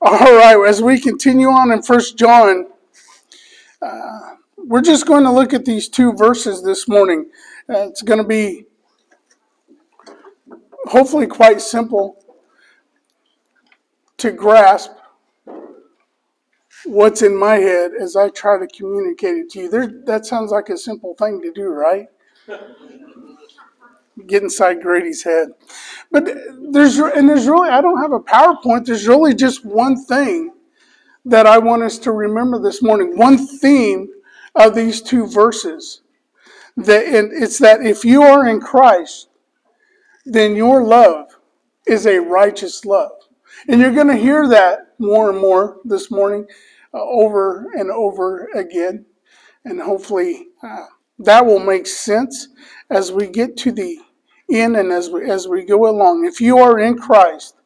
All right, as we continue on in First John, uh, we're just going to look at these two verses this morning. Uh, it's going to be hopefully quite simple to grasp what's in my head as I try to communicate it to you. There, that sounds like a simple thing to do, right? Get inside Grady's head. But there's, and there's really, I don't have a PowerPoint. There's really just one thing that I want us to remember this morning. One theme of these two verses. That, and it's that if you are in Christ, then your love is a righteous love. And you're going to hear that more and more this morning, uh, over and over again. And hopefully uh, that will make sense as we get to the end and as we, as we go along. If you are in Christ,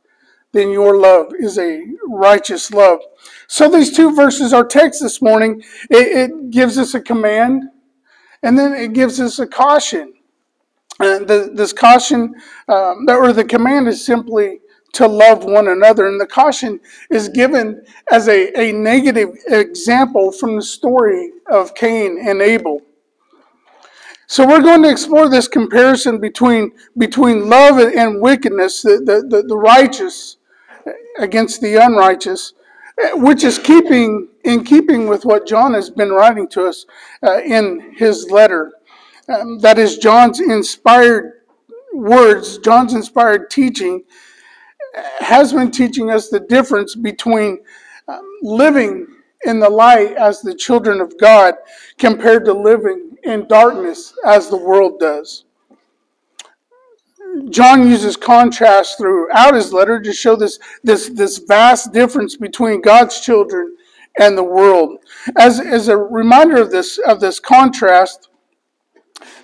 then your love is a righteous love. So these two verses, our text this morning, it, it gives us a command and then it gives us a caution. And the, this caution, um, or the command is simply to love one another. And the caution is given as a, a negative example from the story of Cain and Abel. So we're going to explore this comparison between, between love and wickedness, the, the, the righteous against the unrighteous, which is keeping in keeping with what John has been writing to us uh, in his letter. Um, that is John's inspired words, John's inspired teaching has been teaching us the difference between um, living in the light as the children of God compared to living in darkness as the world does. John uses contrast throughout his letter to show this, this, this vast difference between God's children and the world. As, as a reminder of this, of this contrast,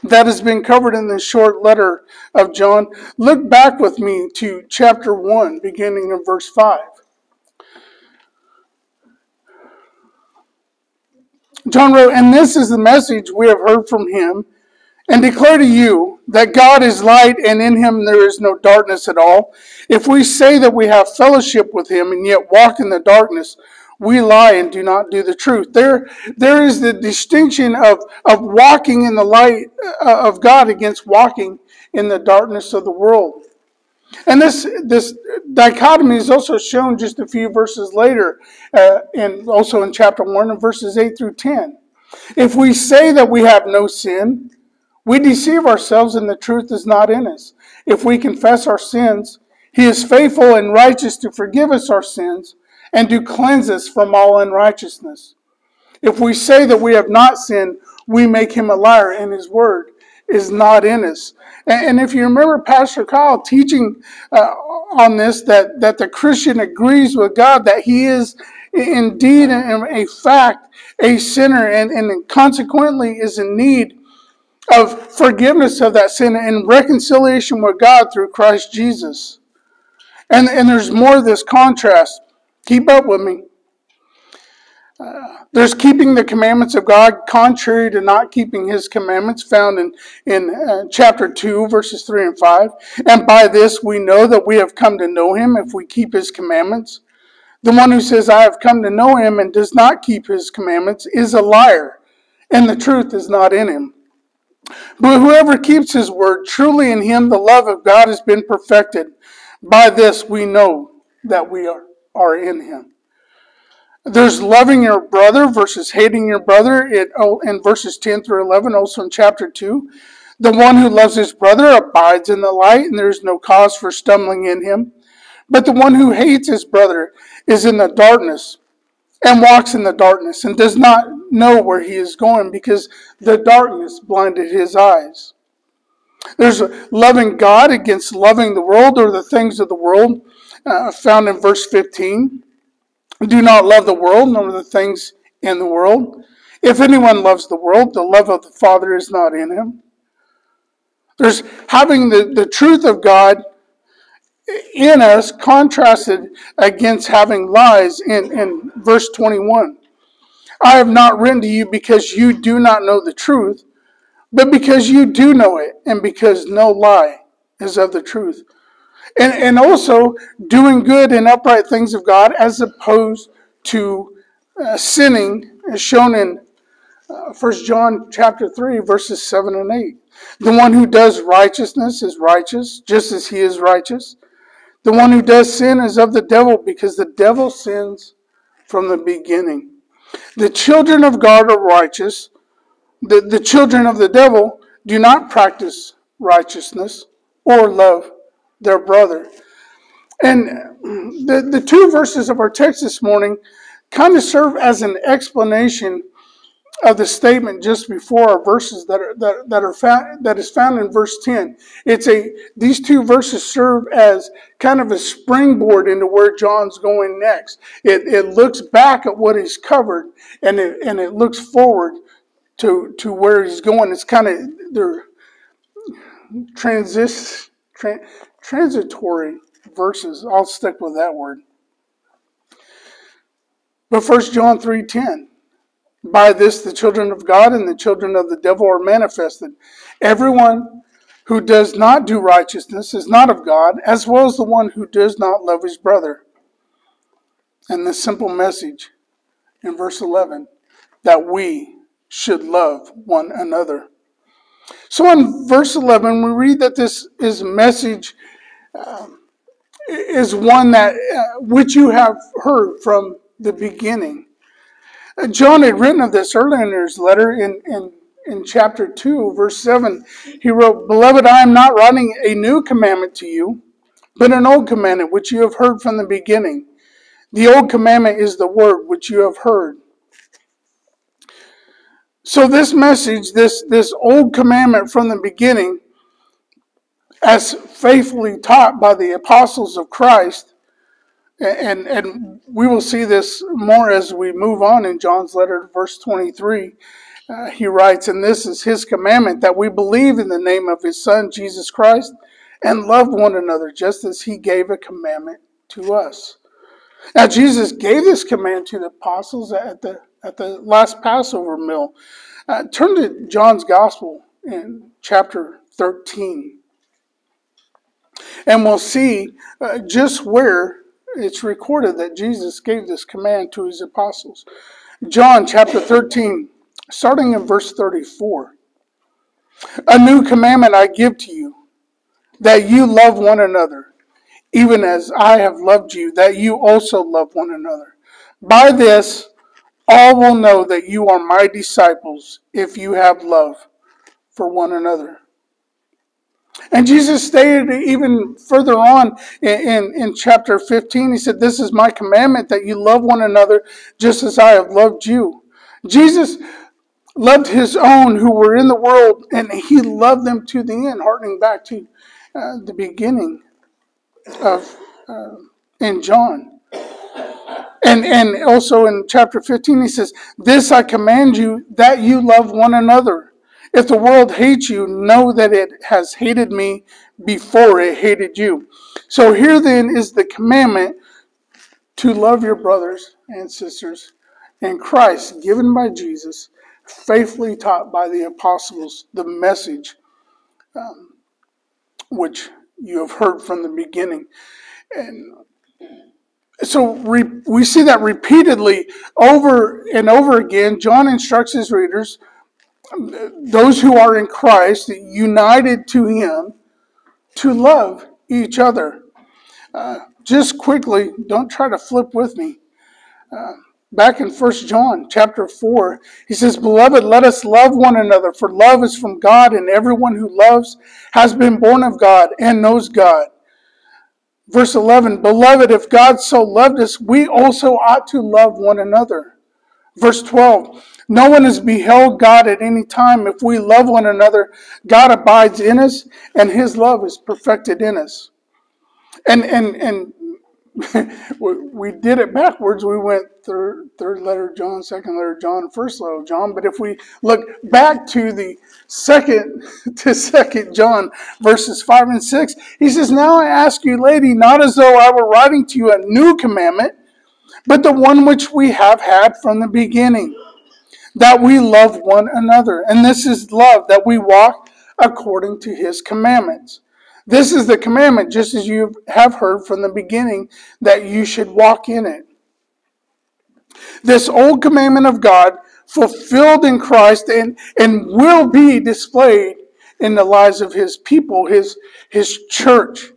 that has been covered in this short letter of John. Look back with me to chapter 1, beginning in verse 5. John wrote, And this is the message we have heard from him and declare to you that God is light and in him there is no darkness at all. If we say that we have fellowship with him and yet walk in the darkness, we lie and do not do the truth. There, there is the distinction of, of walking in the light uh, of God against walking in the darkness of the world. And this, this dichotomy is also shown just a few verses later, uh, and also in chapter 1 and verses 8 through 10. If we say that we have no sin, we deceive ourselves and the truth is not in us. If we confess our sins, he is faithful and righteous to forgive us our sins and to cleanse us from all unrighteousness. If we say that we have not sinned, we make him a liar, and his word is not in us. And if you remember Pastor Kyle teaching uh, on this, that, that the Christian agrees with God that he is indeed in a fact a sinner and, and consequently is in need of forgiveness of that sin and reconciliation with God through Christ Jesus. And, and there's more of this contrast. Keep up with me. There's keeping the commandments of God contrary to not keeping his commandments, found in, in uh, chapter 2, verses 3 and 5. And by this we know that we have come to know him if we keep his commandments. The one who says, I have come to know him and does not keep his commandments is a liar, and the truth is not in him. But whoever keeps his word, truly in him the love of God has been perfected. By this we know that we are are in him. There's loving your brother versus hating your brother it, oh, in verses 10 through 11, also in chapter 2. The one who loves his brother abides in the light, and there is no cause for stumbling in him. But the one who hates his brother is in the darkness and walks in the darkness and does not know where he is going because the darkness blinded his eyes. There's loving God against loving the world or the things of the world uh, found in verse 15. Do not love the world, nor the things in the world. If anyone loves the world, the love of the Father is not in him. There's having the, the truth of God in us contrasted against having lies in, in verse 21. I have not written to you because you do not know the truth, but because you do know it, and because no lie is of the truth. And, and also doing good and upright things of God as opposed to uh, sinning, as shown in uh, 1 John chapter 3, verses 7 and 8. The one who does righteousness is righteous, just as he is righteous. The one who does sin is of the devil, because the devil sins from the beginning. The children of God are righteous. The, the children of the devil do not practice righteousness or love their brother. And the, the two verses of our text this morning kind of serve as an explanation of the statement just before our verses that are that, that are found that is found in verse 10 it's a these two verses serve as kind of a springboard into where john's going next. It, it looks back at what he's covered and it and it looks forward to to where he's going. It's kind of they're transis, tra, transitory verses i'll stick with that word but First John 3:10 By this the children of God and the children of the devil are manifested. Everyone who does not do righteousness is not of God, as well as the one who does not love his brother. And the simple message in verse 11 that we should love one another. So in verse 11, we read that this is message um, is one that uh, which you have heard from the beginning. Uh, John had written of this earlier in his letter in, in, in chapter 2, verse 7. He wrote, Beloved, I am not writing a new commandment to you, but an old commandment which you have heard from the beginning. The old commandment is the word which you have heard. So this message, this, this old commandment from the beginning, as faithfully taught by the apostles of Christ, and and we will see this more as we move on in John's letter, verse 23. Uh, he writes, And this is his commandment that we believe in the name of his Son, Jesus Christ, and love one another, just as he gave a commandment to us. Now, Jesus gave this command to the apostles at the, at the last Passover meal. Uh, turn to John's Gospel in chapter 13, and we'll see uh, just where it's recorded that Jesus gave this command to his apostles. John chapter 13, starting in verse 34. A new commandment I give to you, that you love one another, even as I have loved you, that you also love one another. By this, all will know that you are my disciples if you have love for one another. And Jesus stated even further on in, in, in, chapter 15, he said, This is my commandment that you love one another just as I have loved you. Jesus loved his own who were in the world, and he loved them to the end, harkening back to uh, the beginning of uh, in John. And, and also in chapter 15, he says, This I command you that you love one another. If the world hates you, know that it has hated me before it hated you. So here then is the commandment to love your brothers and sisters in Christ, given by Jesus, faithfully taught by the apostles, the message um, which you have heard from the beginning. And so we see that repeatedly over and over again. John instructs his readers those who are in Christ, united to Him, to love each other. Uh, just quickly, don't try to flip with me. Uh, back in 1 John chapter 4, he says, Beloved, let us love one another, for love is from God, and everyone who loves has been born of God and knows God. Verse 11, Beloved, if God so loved us, we also ought to love one another. Verse 12, no one has beheld God at any time. If we love one another, God abides in us, and his love is perfected in us. And and and we did it backwards. We went third, third letter John, second letter John, first letter John. But if we look back to the second to second John verses five and six, he says, Now I ask you, lady, not as though I were writing to you a new commandment, but the one which we have had from the beginning that we love one another. And this is love, that we walk according to his commandments. This is the commandment, just as you have heard from the beginning, that you should walk in it. This old commandment of God, fulfilled in Christ and, and will be displayed in the lives of his people, his, his church.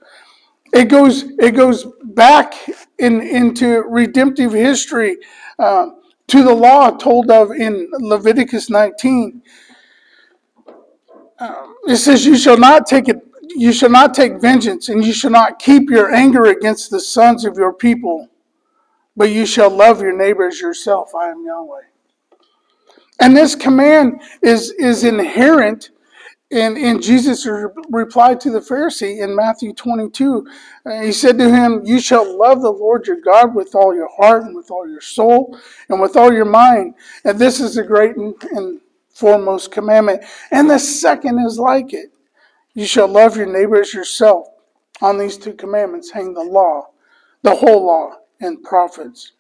It goes, it goes back in, into redemptive history uh, to the law told of in Leviticus 19. Uh, it says, "You shall not take it. You shall not take vengeance, and you shall not keep your anger against the sons of your people, but you shall love your neighbors yourself. I am Yahweh." And this command is is inherent in, in Jesus' reply to the Pharisee in Matthew 22, uh, he said to him, You shall love the Lord your God with all your heart and with all your soul and with all your mind. And this is the great and, and foremost commandment. And the second is like it You shall love your neighbor as yourself. On these two commandments hang the law, the whole law, and prophets.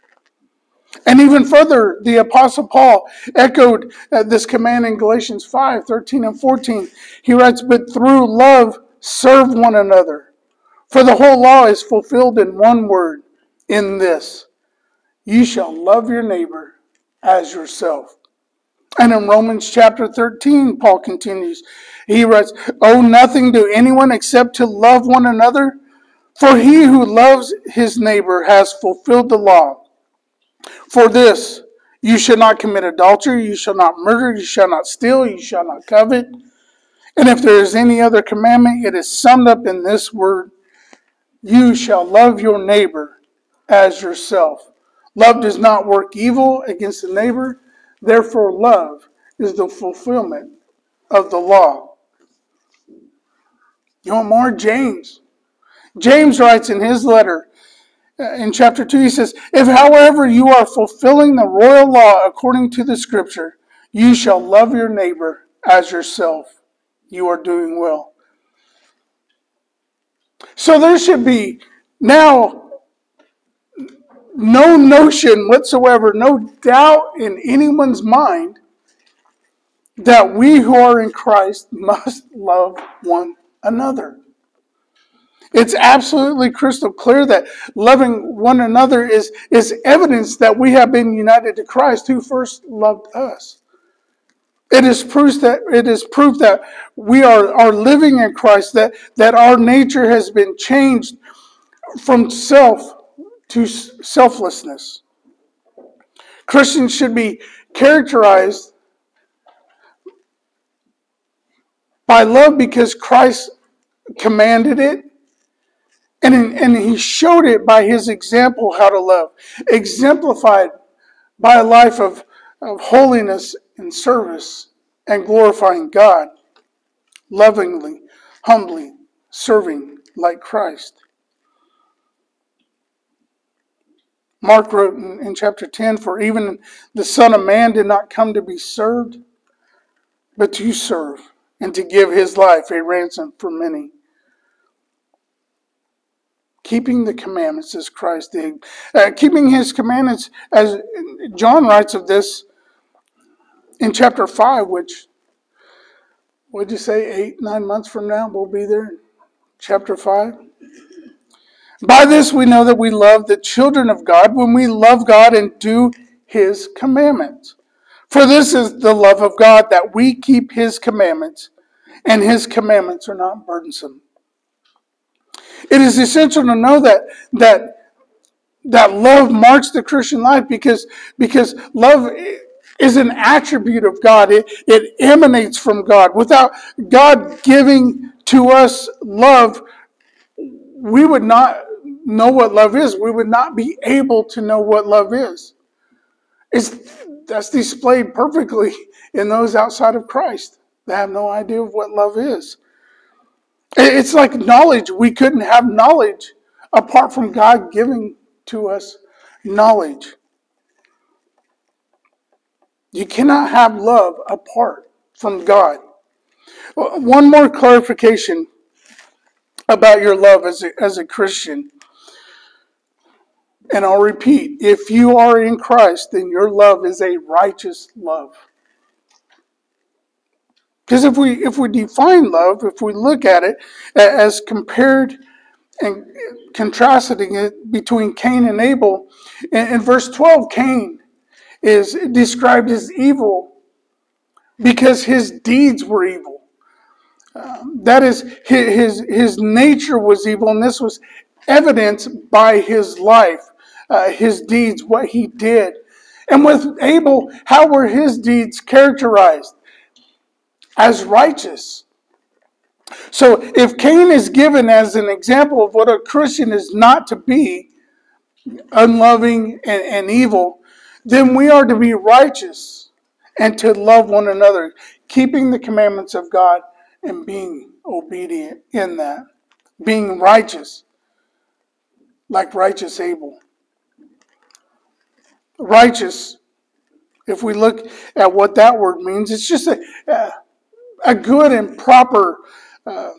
And even further, the Apostle Paul echoed uh, this command in Galatians 5 13 and 14. He writes, But through love, serve one another. For the whole law is fulfilled in one word, in this you shall love your neighbor as yourself. And in Romans chapter 13, Paul continues. He writes, Owe nothing to anyone except to love one another, for he who loves his neighbor has fulfilled the law. For this, you shall not commit adultery, you shall not murder, you shall not steal, you shall not covet. And if there is any other commandment, it is summed up in this word You shall love your neighbor as yourself. Love does not work evil against the neighbor, therefore, love is the fulfillment of the law. You want more? James. James writes in his letter uh, in chapter 2, he says, If, however, you are fulfilling the royal law according to the scripture, you shall love your neighbor as yourself. You are doing well. So there should be now no notion whatsoever, no doubt in anyone's mind that we who are in Christ must love one another. It's absolutely crystal clear that loving one another is, is evidence that we have been united to Christ who first loved us. It is proof that it is proof that we are, are living in Christ, that, that our nature has been changed from self to selflessness. Christians should be characterized by love because Christ commanded it and, and he showed it by his example how to love, exemplified by a life of, of holiness and service and glorifying God, lovingly, humbly, serving like Christ. Mark wrote in, in, chapter 10 For even the Son of Man did not come to be served, but to serve, and to give his life a ransom for many keeping the commandments as Christ did. Uh, keeping his commandments, as John writes of this in chapter 5, which, would you say, eight, nine months from now, we'll be there. Chapter 5. By this we know that we love the children of God when we love God and do his commandments. For this is the love of God that we keep his commandments, and his commandments are not burdensome. It is essential to know that that that love marks the Christian life because because love is an attribute of God. It, it emanates from God. Without God giving to us love, we would not know what love is. We would not be able to know what love is. It's, that's displayed perfectly in those outside of Christ. They have no idea of what love is. It's like knowledge. We couldn't have knowledge apart from God giving to us knowledge. You cannot have love apart from God. One more clarification about your love as a, as a Christian. And I'll repeat if you are in Christ, then your love is a righteous love. Because if we if we define love, if we look at it as compared and contrasting it between Cain and Abel, in, in verse 12, Cain is described as evil because his deeds were evil. Um, that is, his, his, nature was evil, and this was evidenced by his life, uh, his deeds, what he did. And with Abel, how were his deeds characterized? As righteous. So if Cain is given as an example of what a Christian is not to be, unloving and, and evil, then we are to be righteous and to love one another, keeping the commandments of God and being obedient in that, being righteous, like righteous Abel. Righteous, if we look at what that word means, it's just a, uh, a good and proper uh,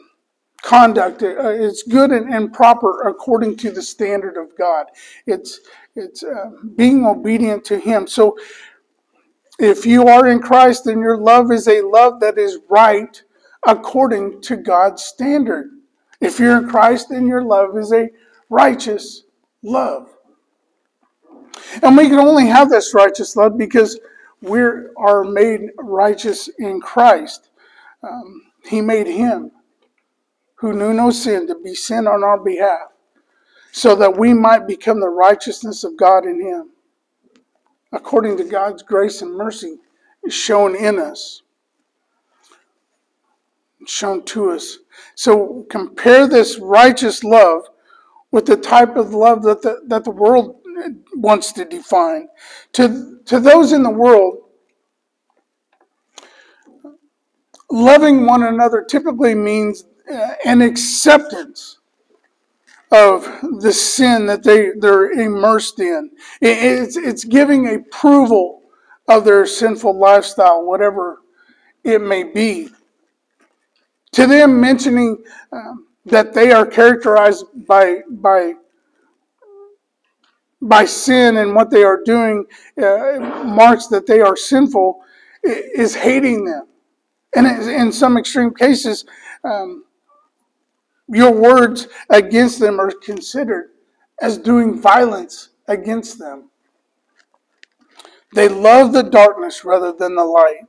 conduct. Uh, it's good and, and, proper according to the standard of God. It's it's uh, being obedient to Him. So, if you are in Christ, then your love is a love that is right according to God's standard. If you're in Christ, then your love is a righteous love. And we can only have this righteous love because we are made righteous in Christ. Um, he made him who knew no sin to be sin on our behalf, so that we might become the righteousness of God in him, according to God's grace and mercy shown in us, shown to us. So compare this righteous love with the type of love that the, that the world wants to define. To, to those in the world, loving one another typically means uh, an acceptance of the sin that they, they're immersed in. It's, it's giving approval of their sinful lifestyle, whatever it may be. To them, mentioning um, that they are characterized by, by, by sin and what they are doing uh, marks that they are sinful is hating them. And in some extreme cases, um, your words against them are considered as doing violence against them. They love the darkness rather than the light.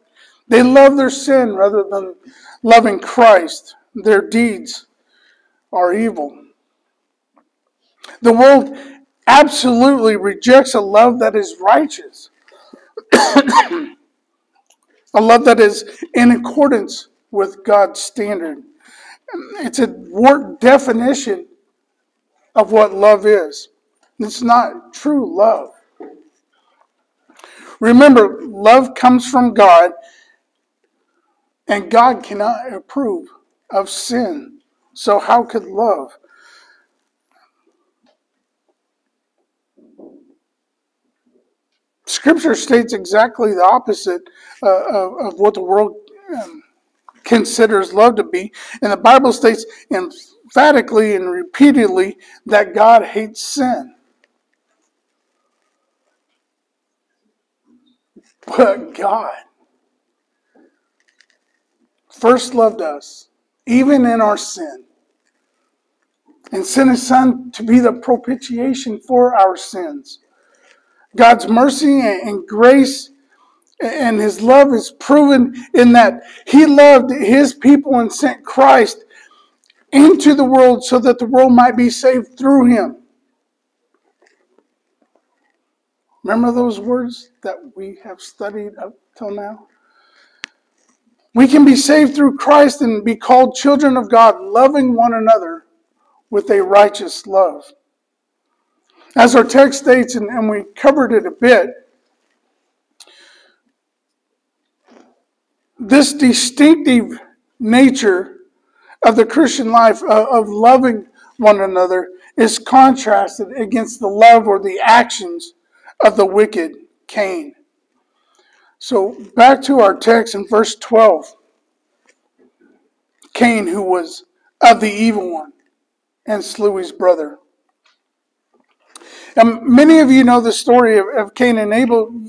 They love their sin rather than loving Christ. Their deeds are evil. The world absolutely rejects a love that is righteous, a love that is in accordance with God's standard. It's a warped definition of what love is. It's not true love. Remember, love comes from God, and God cannot approve of sin. So, how could love? Scripture states exactly the opposite uh, of, of, what the world um, considers love to be. And the Bible states emphatically and repeatedly that God hates sin. But God first loved us, even in our sin, and sent His Son to be the propitiation for our sins. God's mercy and grace and his love is proven in that he loved his people and sent Christ into the world so that the world might be saved through him. Remember those words that we have studied up till now? We can be saved through Christ and be called children of God, loving one another with a righteous love. As our text states, and, and we covered it a bit, this distinctive nature of the Christian life uh, of loving one another is contrasted against the love or the actions of the wicked Cain. So back to our text in verse 12. Cain, who was of the evil one and slew his brother. And many of you know the story of, of Cain and Abel.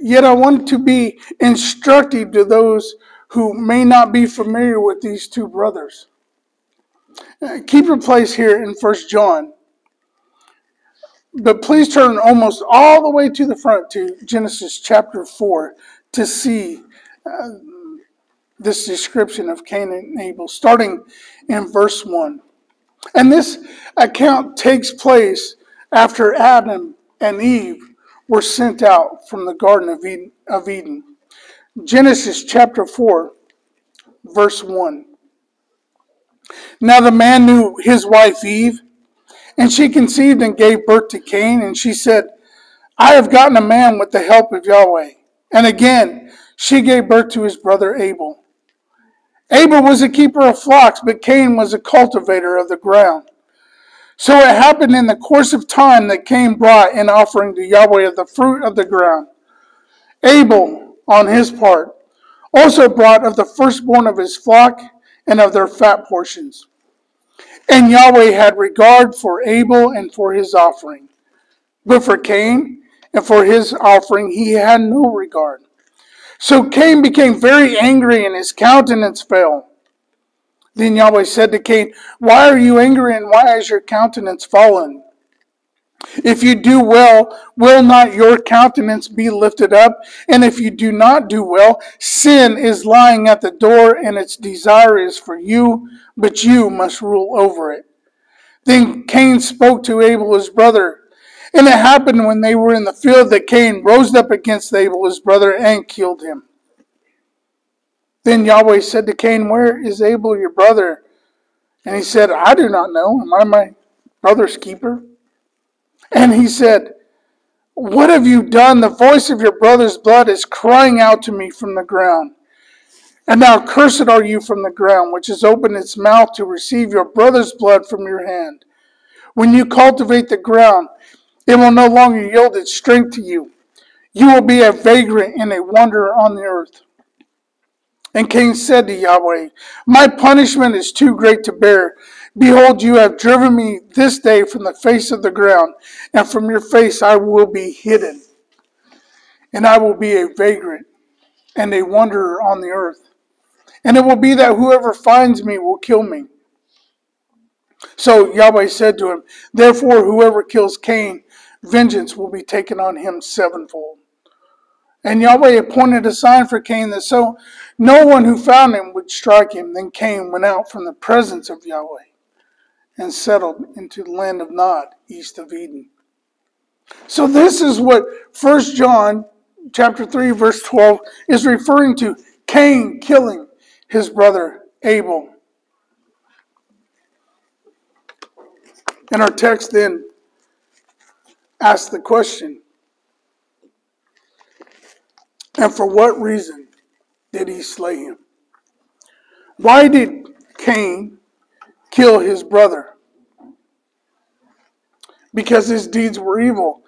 Yet I want to be instructive to those who may not be familiar with these two brothers. Uh, keep your place here in First John. But please turn almost all the way to the front to Genesis chapter 4 to see uh, this description of Cain and Abel, starting in verse 1. And this account takes place after Adam and Eve were sent out from the Garden of Eden. Genesis chapter 4, verse 1. Now the man knew his wife Eve, and she conceived and gave birth to Cain, and she said, I have gotten a man with the help of Yahweh. And again, she gave birth to his brother Abel. Abel was a keeper of flocks, but Cain was a cultivator of the ground. So it happened in the course of time that Cain brought an offering to Yahweh of the fruit of the ground. Abel, on his part, also brought of the firstborn of his flock and of their fat portions. And Yahweh had regard for Abel and for his offering. But for Cain and for his offering he had no regard. So Cain became very angry and his countenance fell. Then Yahweh said to Cain, Why are you angry and why is your countenance fallen? If you do well, will not your countenance be lifted up? And if you do not do well, sin is lying at the door, and its desire is for you, but you must rule over it. Then Cain spoke to Abel his brother. And it happened when they were in the field that Cain rose up against Abel his brother and killed him. Then Yahweh said to Cain, Where is Abel your brother? And he said, I do not know. Am I my brother's keeper? And he said, What have you done? The voice of your brother's blood is crying out to me from the ground. And now cursed are you from the ground, which has opened its mouth to receive your brother's blood from your hand. When you cultivate the ground, it will no longer yield its strength to you. You will be a vagrant and a wanderer on the earth. And Cain said to Yahweh, My punishment is too great to bear. Behold, you have driven me this day from the face of the ground, and from your face I will be hidden. And I will be a vagrant and a wanderer on the earth. And it will be that whoever finds me will kill me. So Yahweh said to him, Therefore, whoever kills Cain, vengeance will be taken on him sevenfold. And Yahweh appointed a sign for Cain that so no one who found him would strike him. Then Cain went out from the presence of Yahweh and settled into the land of Nod, east of Eden. So this is what 1 John chapter 3 verse 12 is referring to Cain killing his brother Abel. And our text then asks the question and for what reason did he slay him? Why did Cain kill his brother? Because his deeds were evil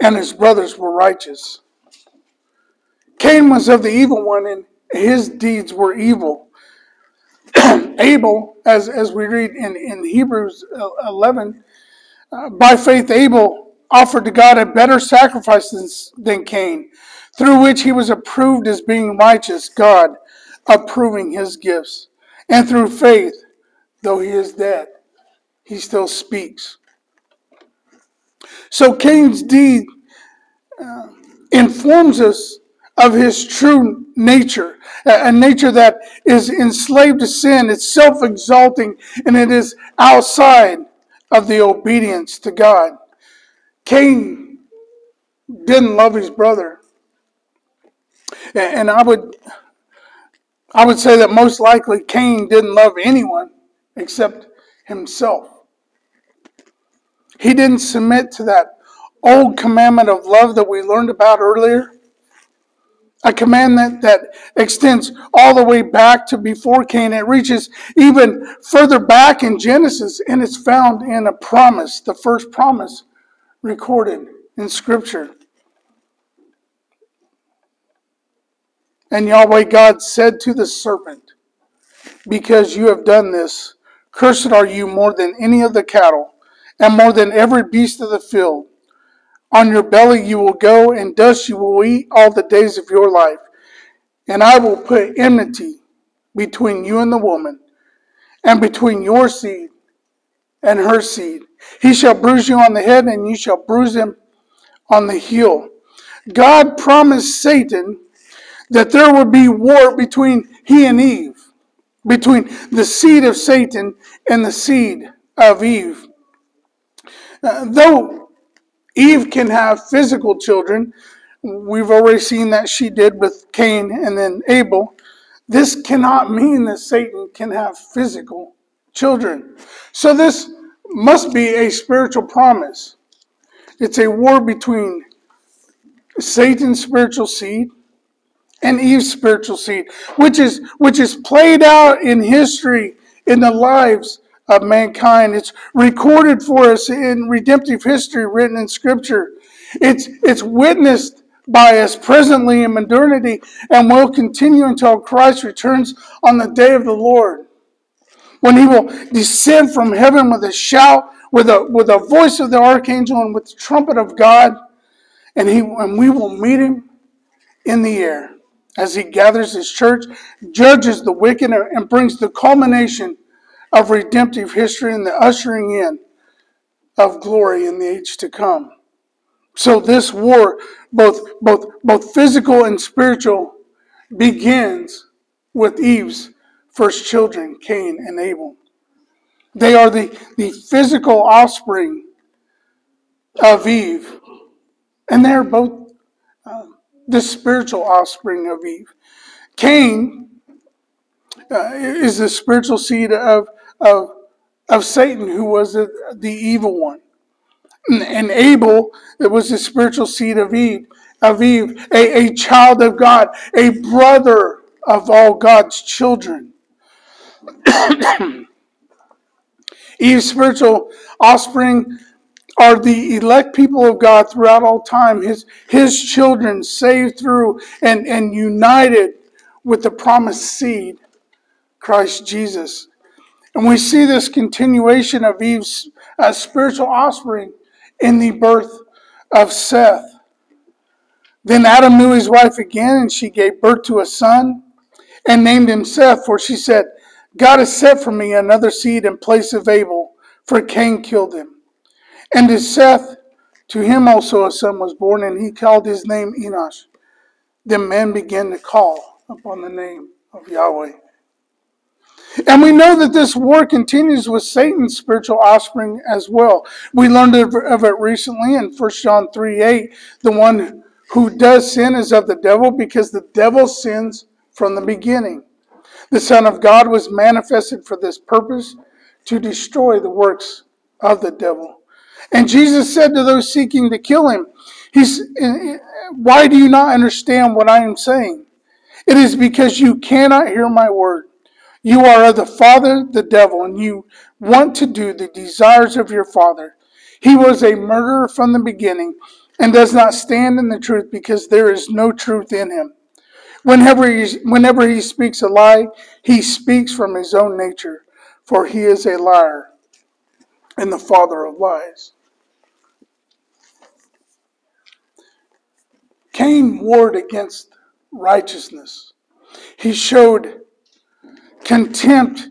and his brothers were righteous. Cain was of the evil one and his deeds were evil. Abel, as, as we read in, in Hebrews 11, uh, by faith Abel offered to God a better sacrifice than, Cain, through which he was approved as being righteous, God approving his gifts. And through faith, though he is dead, he still speaks. So Cain's deed uh, informs us of his true nature, a nature that is enslaved to sin, it's self exalting, and it is outside of the obedience to God. Cain didn't love his brother. And I would I would say that most likely Cain didn't love anyone except himself. He didn't submit to that old commandment of love that we learned about earlier. A commandment that extends all the way back to before Cain. It reaches even further back in Genesis, and it's found in a promise, the first promise recorded in Scripture. And Yahweh God said to the serpent, Because you have done this, cursed are you more than any of the cattle, and more than every beast of the field. On your belly you will go, and dust you will eat all the days of your life. And I will put enmity between you and the woman, and between your seed and her seed. He shall bruise you on the head, and you shall bruise him on the heel. God promised Satan that there would be war between he and Eve, between the seed of Satan and the seed of Eve. Uh, though Eve can have physical children, we've already seen that she did with Cain and then Abel. This cannot mean that Satan can have physical children. So this must be a spiritual promise. It's a war between Satan's spiritual seed and Eve's spiritual seed, which is which is played out in history in the lives of mankind. It's recorded for us in redemptive history written in scripture. It's it's witnessed by us presently in modernity and will continue until Christ returns on the day of the Lord. When he will descend from heaven with a shout, with a, with a voice of the archangel, and with the trumpet of God, and, he, and we will meet him in the air as he gathers his church, judges the wicked, and brings the culmination of redemptive history and the ushering in of glory in the age to come. So this war, both, both, both physical and spiritual, begins with Eve's first children, Cain and Abel. They are the, the physical offspring of Eve, and they're both uh, the spiritual offspring of Eve. Cain uh, is the spiritual seed of, of, of Satan, who was the, the evil one and Abel that was the spiritual seed of Eve, of Eve, a, a child of God, a brother of all God's children. Eve's spiritual offspring are the elect people of God throughout all time, his, his children saved through and, and united with the promised seed, Christ Jesus. And we see this continuation of Eve's uh, spiritual offspring in the birth of Seth. Then Adam knew his wife again, and she gave birth to a son and named him Seth, for she said, God has set for me another seed in place of Abel, for Cain killed him. And to Seth, to him also a son was born, and he called his name Enosh. Then men began to call upon the name of Yahweh. And we know that this war continues with Satan's spiritual offspring as well. We learned of it recently in 1 John 3 8. The one who does sin is of the devil because the devil sins from the beginning. The Son of God was manifested for this purpose to destroy the works of the devil. And Jesus said to those seeking to kill him, He's, Why do you not understand what I am saying? It is because you cannot hear my word. You are of the father, the devil, and you want to do the desires of your father. He was a murderer from the beginning and does not stand in the truth because there is no truth in him. Whenever he, whenever he speaks a lie, he speaks from his own nature, for he is a liar and the father of lies. Cain warred against righteousness. He showed contempt,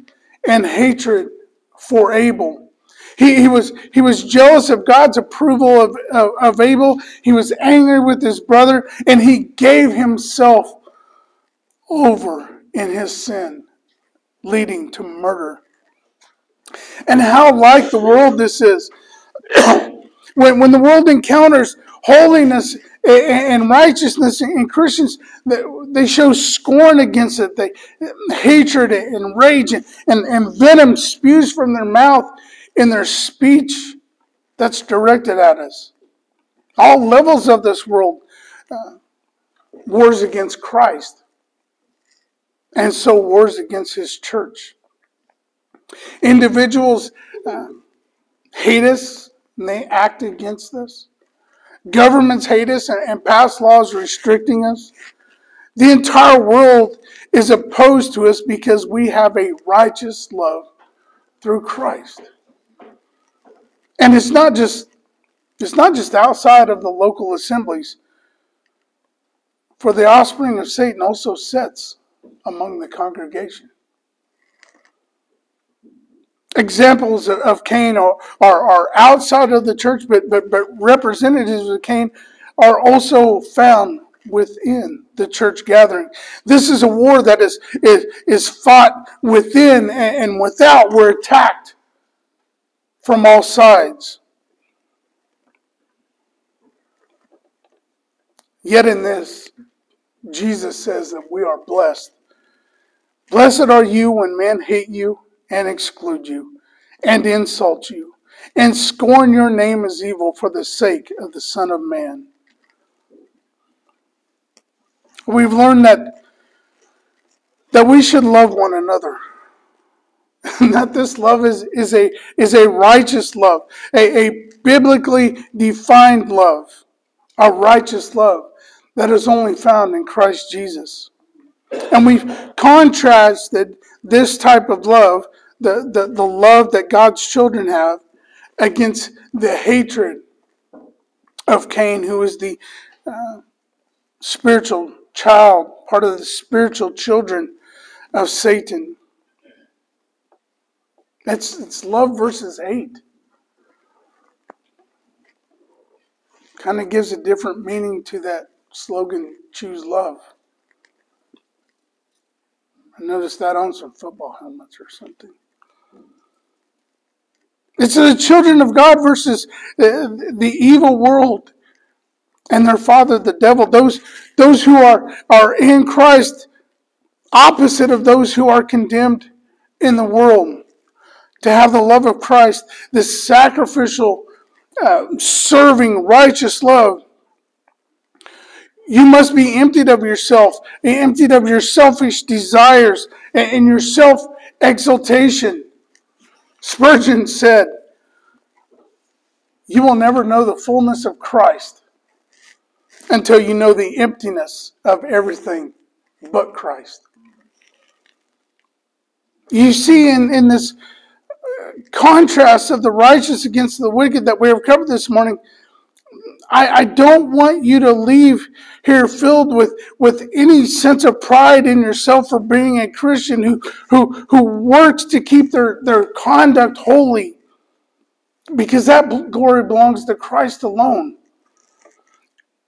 and hatred for Abel. He, he, was, he was jealous of God's approval of, of, of Abel. He was angry with his brother, and he gave himself over in his sin, leading to murder. And how like the world this is. when, when the world encounters holiness and righteousness in Christians, they show scorn against it. They hatred and rage and, and venom spews from their mouth in their speech that's directed at us. All levels of this world uh, wars against Christ, and so wars against His church. Individuals uh, hate us and they act against us. Governments hate us and pass laws restricting us. The entire world is opposed to us because we have a righteous love through Christ. And it's not just it's not just outside of the local assemblies. For the offspring of Satan also sets among the congregation. examples of Cain are, are, are outside of the church, but, but, but representatives of Cain are also found within the church gathering. This is a war that is, is, is fought within and without. We're attacked from all sides. Yet in this, Jesus says that we are blessed. Blessed are you when men hate you and exclude you and insult you and scorn your name as evil for the sake of the Son of Man. We've learned that, that we should love one another. that this love is, is, a, is a righteous love, a, a biblically defined love, a righteous love that is only found in Christ Jesus. And we've contrasted this type of love, the, the, the love that God's children have, against the hatred of Cain, who is the uh, spiritual child, part of the spiritual children of Satan. It's, it's love versus hate. Kind of gives a different meaning to that slogan, choose love. I noticed that on some football helmets or something. It's the children of God versus the, the evil world and their father, the devil. Those, those who are, are in Christ, opposite of those who are condemned in the world. To have the love of Christ, this sacrificial, uh, serving, righteous love you must be emptied of yourself, emptied of your selfish desires and your self exaltation. Spurgeon said, You will never know the fullness of Christ until you know the emptiness of everything but Christ. You see in, in this uh, contrast of the righteous against the wicked that we have covered this morning, I, I don't want you to leave here filled with, with any sense of pride in yourself for being a Christian who, who, who works to keep their, their conduct holy. Because that glory belongs to Christ alone.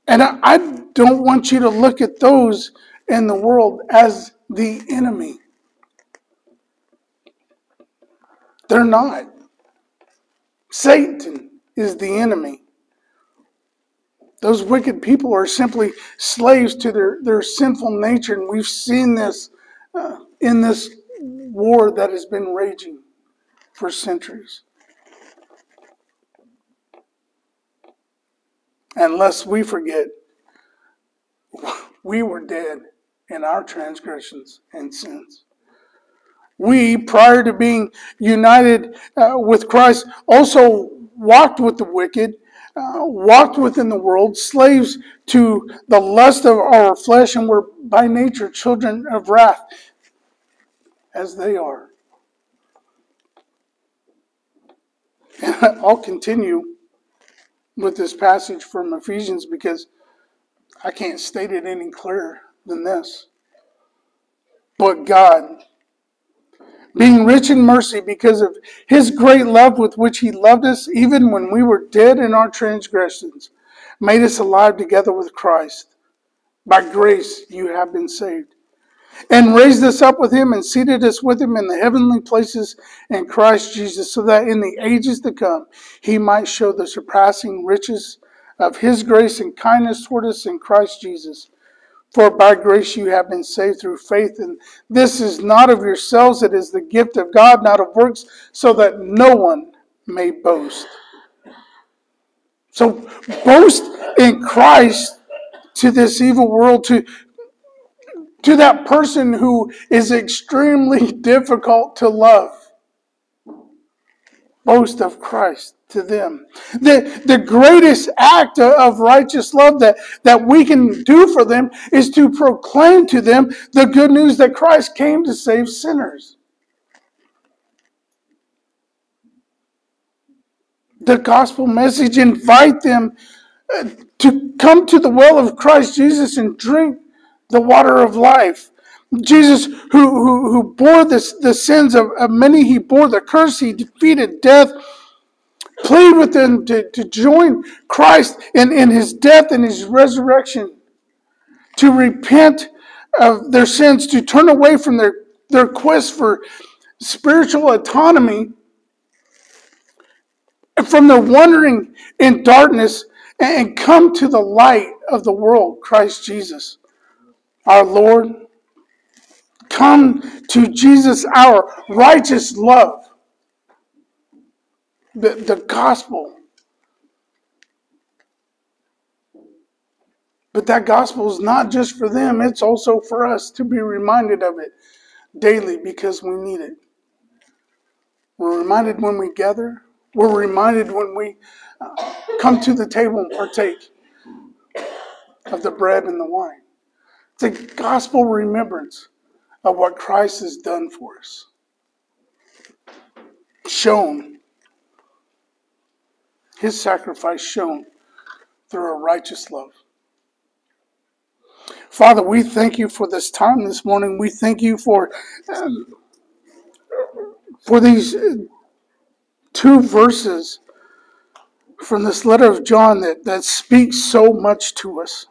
And I, I don't want you to look at those in the world as the enemy. They're not. Satan is the enemy. Those wicked people are simply slaves to their, their sinful nature. And we've seen this uh, in this war that has been raging for centuries. Unless we forget, we were dead in our transgressions and sins. We, prior to being united uh, with Christ, also walked with the wicked walked within the world, slaves to the lust of our flesh, and were by nature children of wrath, as they are. I'll continue with this passage from Ephesians because I can't state it any clearer than this. But God, being rich in mercy because of his great love with which he loved us, even when we were dead in our transgressions, made us alive together with Christ. By grace you have been saved. And raised us up with him and seated us with him in the heavenly places in Christ Jesus, so that in the ages to come he might show the surpassing riches of his grace and kindness toward us in Christ Jesus. For by grace you have been saved through faith, and this is not of yourselves, it is the gift of God, not of works, so that no one may boast. So boast in Christ to this evil world, to, to that person who is extremely difficult to love. Boast of Christ to them. The, the greatest act of righteous love that, that we can do for them is to proclaim to them the good news that Christ came to save sinners. The gospel message invite them uh, to come to the well of Christ Jesus and drink the water of life. Jesus, who, who, who bore the, the sins of, of many, he bore the curse, he defeated death, plead with them to, to join Christ in, in his death and his resurrection, to repent of their sins, to turn away from their, their quest for spiritual autonomy, from their wandering in darkness, and come to the light of the world, Christ Jesus, our Lord. Come to Jesus, our righteous love, the, the gospel. But that gospel is not just for them, it's also for us to be reminded of it daily because we need it. We're reminded when we gather, we're reminded when we uh, come to the table and partake of the bread and the wine. It's a gospel remembrance of what Christ has done for us. Shown, his sacrifice shown through a righteous love. Father, we thank you for this time this morning. We thank you for um, for these two verses from this letter of John that, that speaks so much to us.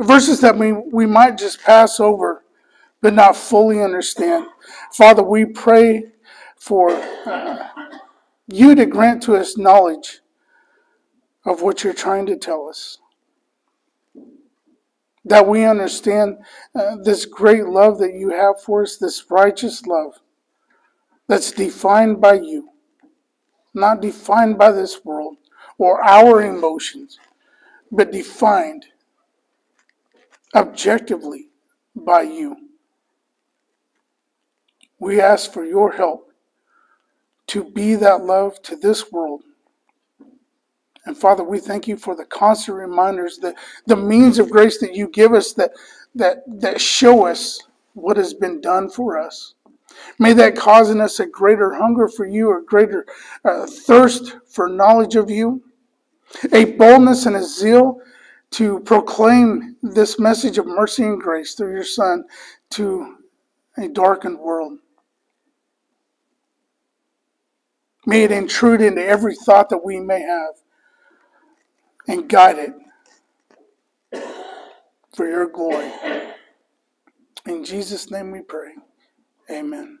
Verses that we, we might just pass over but not fully understand. Father, we pray for uh, you to grant to us knowledge of what you're trying to tell us. That we understand uh, this great love that you have for us, this righteous love that's defined by you, not defined by this world or our emotions, but defined objectively by you. We ask for your help to be that love to this world. And Father, we thank you for the constant reminders, the, the means of grace that you give us that, that, that show us what has been done for us. May that cause in us a greater hunger for you, a greater uh, thirst for knowledge of you, a boldness and a zeal to proclaim this message of mercy and grace through your Son to a darkened world. May it intrude into every thought that we may have and guide it for your glory. In Jesus' name we pray. Amen.